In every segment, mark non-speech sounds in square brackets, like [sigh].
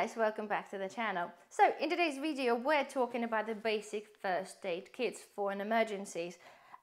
guys, welcome back to the channel. So in today's video we're talking about the basic first aid kits for an emergencies.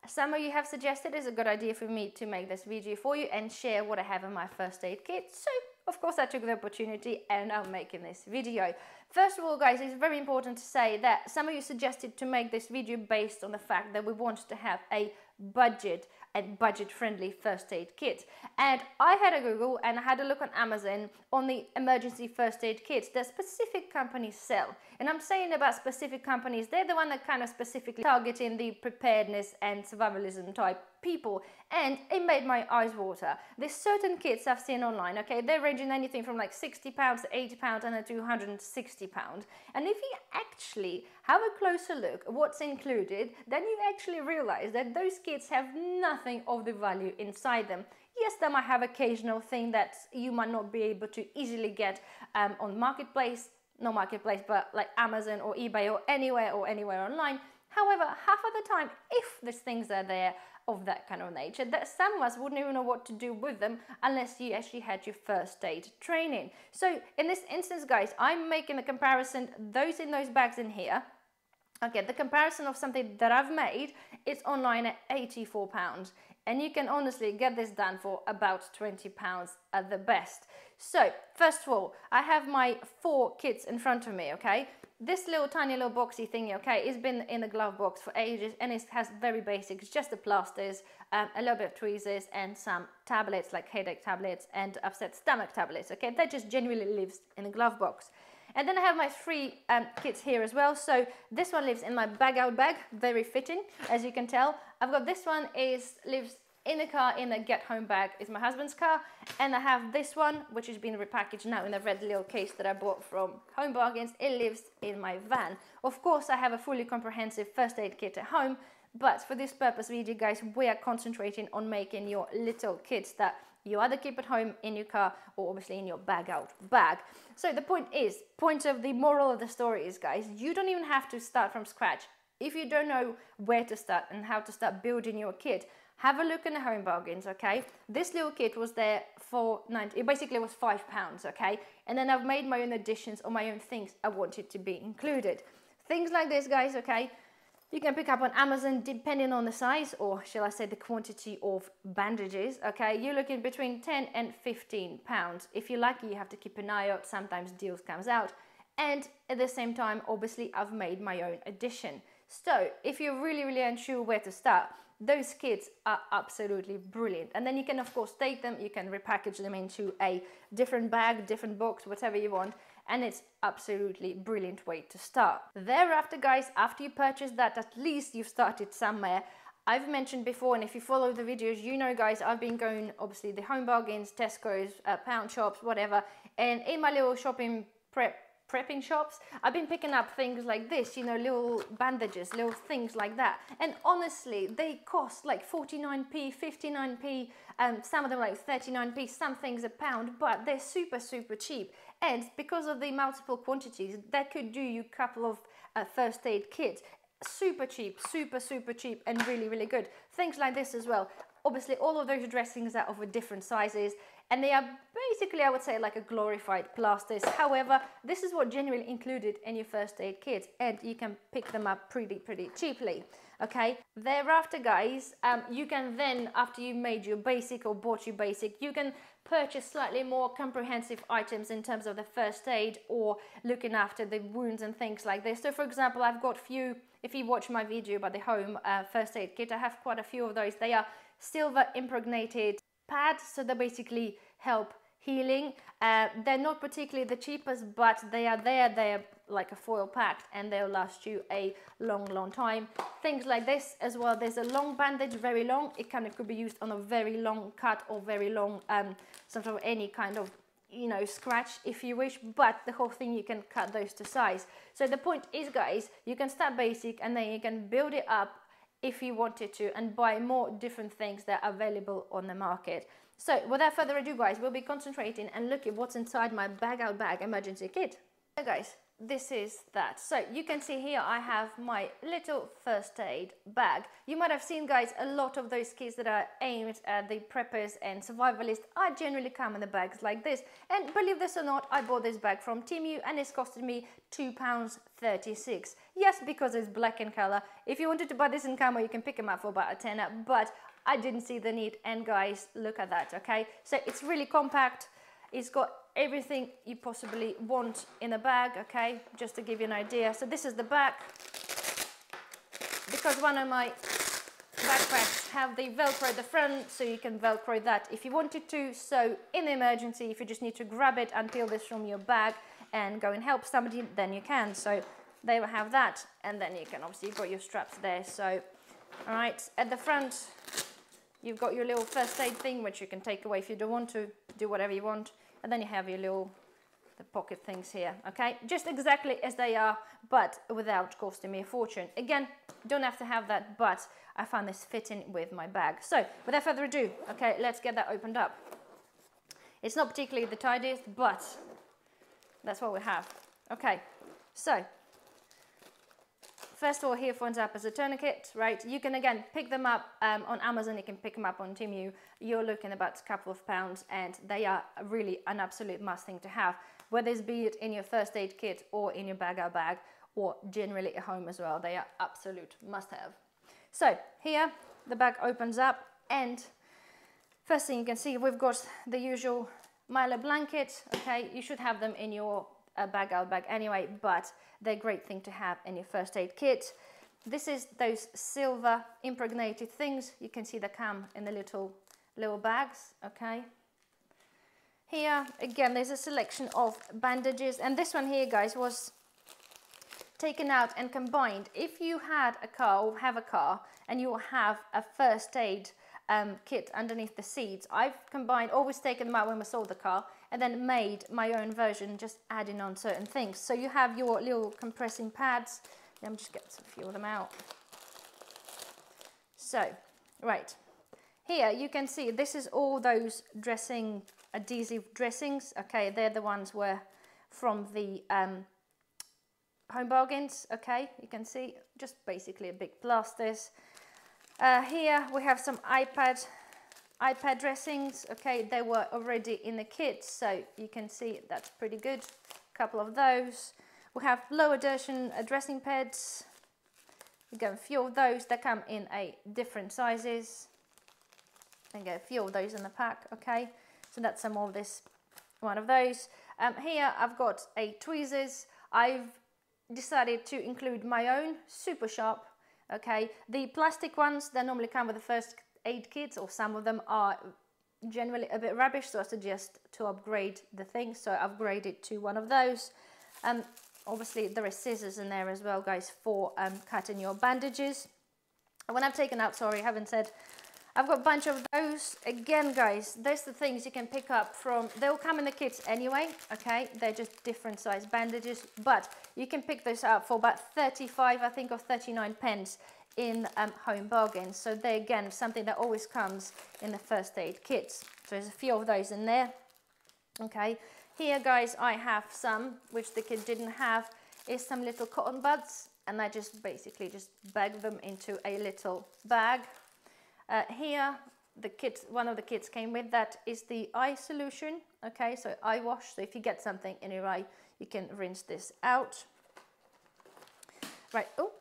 Some of you have suggested it's a good idea for me to make this video for you and share what I have in my first aid kit. So of course I took the opportunity and I'm making this video. First of all guys, it's very important to say that some of you suggested to make this video based on the fact that we want to have a budget and budget friendly first aid kit. And I had a Google and I had a look on Amazon on the emergency first aid kits that specific companies sell. And I'm saying about specific companies, they're the one that kind of specifically targeting the preparedness and survivalism type people and it made my eyes water. There's certain kits I've seen online, okay, they're ranging anything from like 60 pounds to 80 pounds and to 160 pounds. And if you actually have a closer look at what's included, then you actually realize that those kits have nothing of the value inside them. Yes, they might have occasional thing that you might not be able to easily get um, on marketplace, no marketplace, but like Amazon or eBay or anywhere or anywhere online. However, half of the time, if these things are there, of that kind of nature that some of us wouldn't even know what to do with them unless you actually had your first aid training. So in this instance, guys, I'm making a comparison, those in those bags in here, Okay, the comparison of something that I've made is online at 84 pounds and you can honestly get this done for about 20 pounds at the best. So, first of all, I have my four kits in front of me, okay? This little tiny little boxy thingy, okay, it's been in the glove box for ages and it has very basic, it's just the plasters, um, a little bit of tweezers and some tablets like headache tablets and upset stomach tablets, okay? That just genuinely lives in the glove box. And then I have my three um, kits here as well. So this one lives in my bag out bag, very fitting, as you can tell. I've got this one is lives in the car in a get home bag is my husband's car and I have this one which has been repackaged now in a red little case that I bought from Home Bargains it lives in my van of course I have a fully comprehensive first aid kit at home but for this purpose video guys we are concentrating on making your little kits that you either keep at home in your car or obviously in your bag out bag. So the point is point of the moral of the story is guys you don't even have to start from scratch. If you don't know where to start and how to start building your kit have a look in the home bargains okay? This little kit was there for 90 it basically was five pounds okay? And then i've made my own additions or my own things i wanted to be included. Things like this guys okay you can pick up on amazon depending on the size or shall i say the quantity of bandages okay? You're looking between 10 and 15 pounds. If you're lucky you have to keep an eye out. Sometimes deals comes out. And at the same time obviously i've made my own addition. So if you're really really unsure where to start those kits are absolutely brilliant. And then you can of course take them, you can repackage them into a different bag, different box, whatever you want. And it's absolutely brilliant way to start. Thereafter guys, after you purchase that, at least you've started somewhere. I've mentioned before, and if you follow the videos, you know guys, I've been going obviously the home bargains, Tesco's, uh, pound shops, whatever. And in my little shopping prep prepping shops, I've been picking up things like this, you know, little bandages, little things like that. And honestly, they cost like 49p, 59p, and some of them like 39p, some things a pound, but they're super, super cheap. And because of the multiple quantities, that could do you a couple of uh, first aid kits. Super cheap, super, super cheap, and really, really good. Things like this as well. Obviously, all of those dressings are of different sizes and they are basically, I would say, like a glorified plasters. However, this is what generally included in your first aid kit and you can pick them up pretty, pretty cheaply. Okay, thereafter, guys, um, you can then, after you made your basic or bought your basic, you can purchase slightly more comprehensive items in terms of the first aid or looking after the wounds and things like this. So, for example, I've got few, if you watch my video about the home uh, first aid kit, I have quite a few of those. They are silver impregnated pads so they basically help healing. Uh, they're not particularly the cheapest but they are there they're like a foil packed and they'll last you a long long time. Things like this as well there's a long bandage very long. It kind of could be used on a very long cut or very long um, sort of any kind of you know scratch if you wish but the whole thing you can cut those to size. So the point is guys you can start basic and then you can build it up if you wanted to and buy more different things that are available on the market. So without further ado guys, we'll be concentrating and look at what's inside my bag out bag emergency kit. So guys, this is that. So you can see here I have my little first aid bag. You might have seen guys a lot of those kits that are aimed at the preppers and survivalists are generally come in the bags like this. And believe this or not, I bought this bag from Temu and it's costed me £2.36. Yes, because it's black in color. If you wanted to buy this in camo, you can pick them up for about a tenner, but I didn't see the need. And guys, look at that, okay? So it's really compact. It's got everything you possibly want in a bag, okay? Just to give you an idea. So this is the back. Because one of my backpacks have the Velcro at the front, so you can Velcro that if you wanted to. So in the emergency, if you just need to grab it, and unpeel this from your bag and go and help somebody, then you can. So they will have that. And then you can obviously, got your straps there. So, all right, at the front, you've got your little first aid thing, which you can take away if you don't want to, do whatever you want. And then you have your little the pocket things here okay? Just exactly as they are but without costing me a fortune. Again don't have to have that but I found this fitting with my bag. So without further ado okay let's get that opened up. It's not particularly the tidiest but that's what we have. Okay so First of all, here phones up as a tourniquet, right? You can again pick them up um, on Amazon, you can pick them up on Temu. You're looking about a couple of pounds and they are really an absolute must thing to have, whether it's be it in your first aid kit or in your bag out bag or generally at home as well. They are absolute must have. So here the bag opens up and first thing you can see we've got the usual Mylar blanket. Okay, you should have them in your a bag out bag anyway, but they're great thing to have in your first aid kit. This is those silver impregnated things. You can see the cam in the little little bags, okay? Here, again, there's a selection of bandages. And this one here, guys, was taken out and combined. If you had a car or have a car and you have a first aid um, kit underneath the seats. I've combined, always taken them out when we sold the car and then made my own version, just adding on certain things. So you have your little compressing pads. Let me just get a few of them out. So, right. Here you can see this is all those dressing, adhesive dressings. Okay, they're the ones where from the um, home bargains. Okay, you can see just basically a big plasters. Uh, here we have some eye pad eye pad dressings. Okay, they were already in the kit, so you can see that's pretty good. A couple of those. We have lower version uh, dressing pads. Got a few of those that come in a different sizes. And get a few of those in the pack. Okay, so that's some of this one of those. Um, here I've got a tweezers. I've decided to include my own super sharp okay the plastic ones they normally come with the first aid kits or some of them are generally a bit rubbish so I suggest to upgrade the thing so I upgraded to one of those um, obviously there are scissors in there as well guys for um, cutting your bandages when I've taken out sorry I haven't said I've got a bunch of those. Again, guys, there's the things you can pick up from, they'll come in the kits anyway, okay? They're just different size bandages, but you can pick those up for about 35, I think, or 39 pence in um, home bargains. So they again, something that always comes in the first aid kits. So there's a few of those in there, okay? Here, guys, I have some, which the kid didn't have, is some little cotton buds, and I just basically just bag them into a little bag, uh, here, the kit, one of the kids came with that is the eye solution. Okay, so eye wash. So if you get something in your eye, you can rinse this out. Right, oh,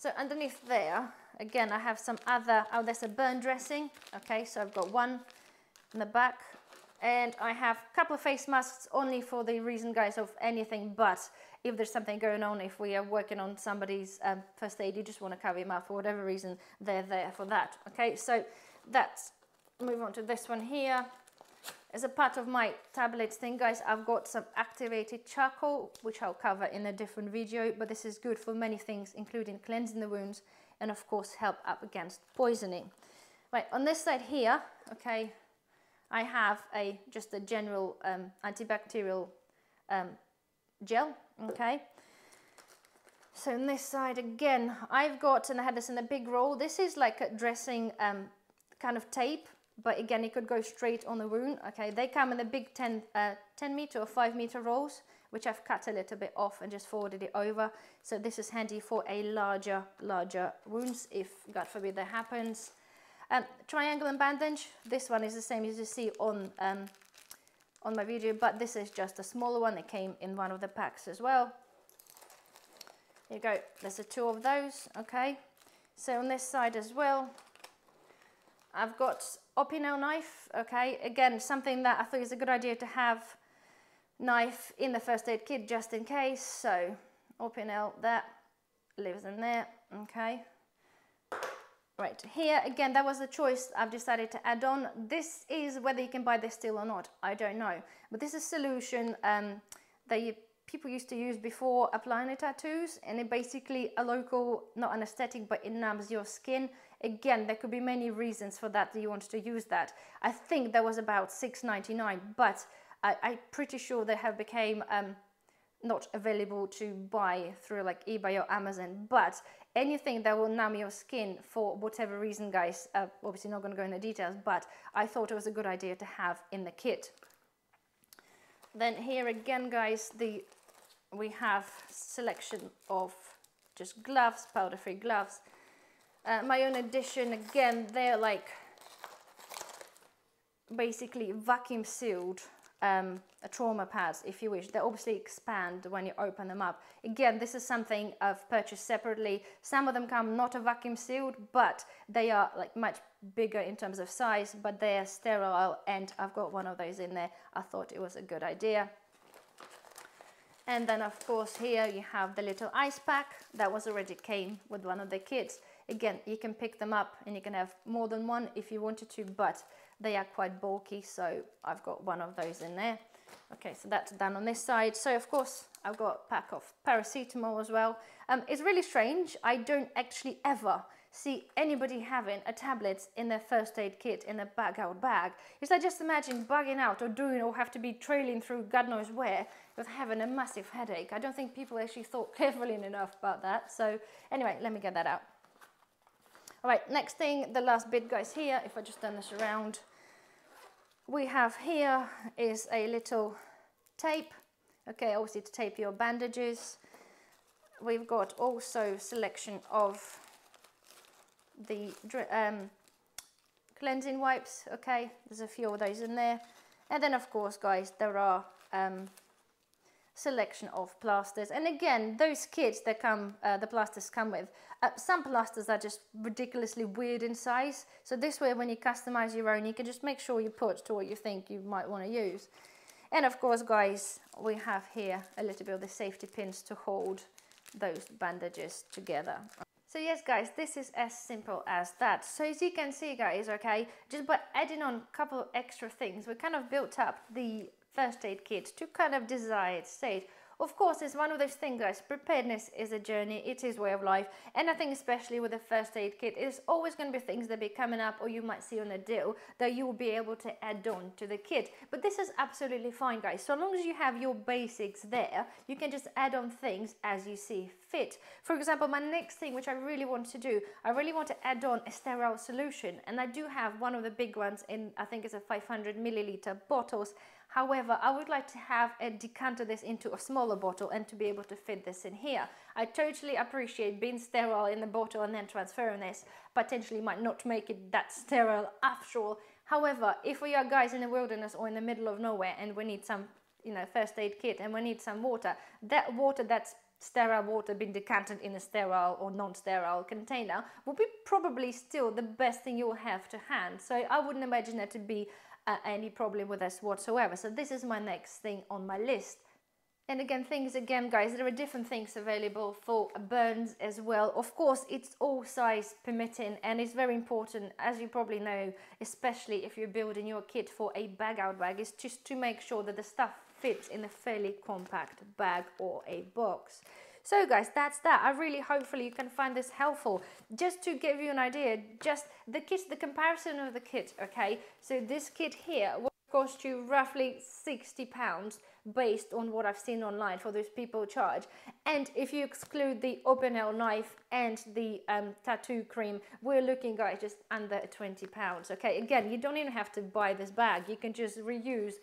so underneath there, again, I have some other, oh, there's a burn dressing. Okay, so I've got one in the back and I have a couple of face masks only for the reason, guys, of anything but if there's something going on, if we are working on somebody's um, first aid, you just want to cover him up for whatever reason, they're there for that. Okay, so that's, move on to this one here. As a part of my tablets thing, guys, I've got some activated charcoal, which I'll cover in a different video, but this is good for many things, including cleansing the wounds and of course help up against poisoning. Right, on this side here, okay, I have a just a general um, antibacterial um, gel, okay? So on this side again, I've got, and I had this in a big roll, this is like a dressing um, kind of tape, but again, it could go straight on the wound, okay? They come in the big 10, uh, 10 meter or 5 meter rolls, which I've cut a little bit off and just folded it over. So this is handy for a larger, larger wounds if God forbid that happens. Um, triangle and bandage, this one is the same as you see on, um, on my video, but this is just a smaller one. It came in one of the packs as well. You go, there's a two of those, okay. So on this side as well, I've got Opinel knife, okay. Again, something that I thought is a good idea to have knife in the first aid kit just in case. So Opinel, that lives in there, okay. Right, here again, that was the choice I've decided to add on. This is whether you can buy this still or not, I don't know. But this is a solution um, that you, people used to use before applying the tattoos. And it basically a local, not anesthetic, but it numbs your skin. Again, there could be many reasons for that, you wanted to use that. I think that was about $6.99, but I, am pretty sure they have became um, not available to buy through like eBay or Amazon. But anything that will numb your skin for whatever reason, guys, uh, obviously not going to go into details, but I thought it was a good idea to have in the kit. Then here again, guys, the we have selection of just gloves, powder-free gloves. Uh, my own edition, again, they're like basically vacuum sealed um, trauma pads if you wish. They obviously expand when you open them up. Again, this is something I've purchased separately. Some of them come not a vacuum sealed, but they are like much bigger in terms of size, but they are sterile and I've got one of those in there. I thought it was a good idea. And then of course here you have the little ice pack that was already came with one of the kits. Again, you can pick them up and you can have more than one if you wanted to, but they are quite bulky, so I've got one of those in there. Okay, so that's done on this side. So of course, I've got a pack of paracetamol as well. Um, it's really strange. I don't actually ever see anybody having a tablet in their first aid kit in a bag out bag. It's like just imagine bugging out or doing or have to be trailing through God knows where with having a massive headache. I don't think people actually thought [laughs] carefully enough about that. So anyway, let me get that out. All right, next thing, the last bit guys here, if I just turn this around, we have here is a little tape okay obviously to tape your bandages we've got also selection of the um, cleansing wipes okay? There's a few of those in there. And then of course guys there are um, selection of plasters. And again those kits that come uh, the plasters come with uh, some plasters are just ridiculously weird in size. So this way when you customize your own you can just make sure you put to what you think you might want to use. And of course guys we have here a little bit of the safety pins to hold those bandages together so yes guys this is as simple as that so as you can see guys okay just by adding on a couple extra things we kind of built up the first aid kit to kind of desired state. Of course, it's one of those things, guys. Preparedness is a journey. It is way of life. And I think especially with a first aid kit, it's always going to be things that be coming up or you might see on a deal that you will be able to add on to the kit. But this is absolutely fine, guys. So long as you have your basics there, you can just add on things as you see fit. For example, my next thing, which I really want to do, I really want to add on a sterile solution. And I do have one of the big ones in, I think it's a 500 milliliter bottles. However, I would like to have a decanter this into a smaller bottle and to be able to fit this in here. I totally appreciate being sterile in the bottle and then transferring this potentially might not make it that sterile after all. However, if we are guys in the wilderness or in the middle of nowhere and we need some you know first aid kit and we need some water, that water that's sterile water being decanted in a sterile or non-sterile container will be probably still the best thing you'll have to hand. So I wouldn't imagine that to be uh, any problem with this whatsoever. So this is my next thing on my list. And again, things again, guys, there are different things available for burns as well. Of course, it's all size permitting and it's very important, as you probably know, especially if you're building your kit for a bag out bag, is just to make sure that the stuff fits in a fairly compact bag or a box. So guys, that's that. I really hopefully you can find this helpful. Just to give you an idea, just the kit, the comparison of the kit, okay? So this kit here will cost you roughly 60 pounds based on what I've seen online for those people charge. And if you exclude the open Opinel knife and the um, tattoo cream, we're looking guys just under 20 pounds. Okay, again, you don't even have to buy this bag. You can just reuse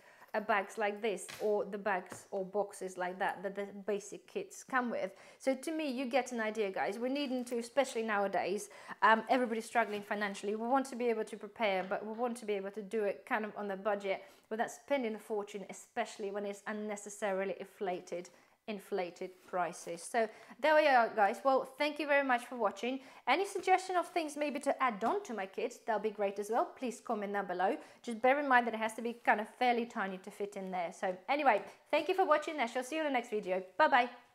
bags like this or the bags or boxes like that that the basic kits come with. So to me, you get an idea, guys. We're needing to, especially nowadays, um, everybody's struggling financially. We want to be able to prepare, but we want to be able to do it kind of on the budget without spending a fortune, especially when it's unnecessarily inflated inflated prices. So there we are guys. Well, thank you very much for watching. Any suggestion of things maybe to add on to my kit, that'll be great as well. Please comment down below. Just bear in mind that it has to be kind of fairly tiny to fit in there. So anyway, thank you for watching. I shall see you in the next video. Bye bye.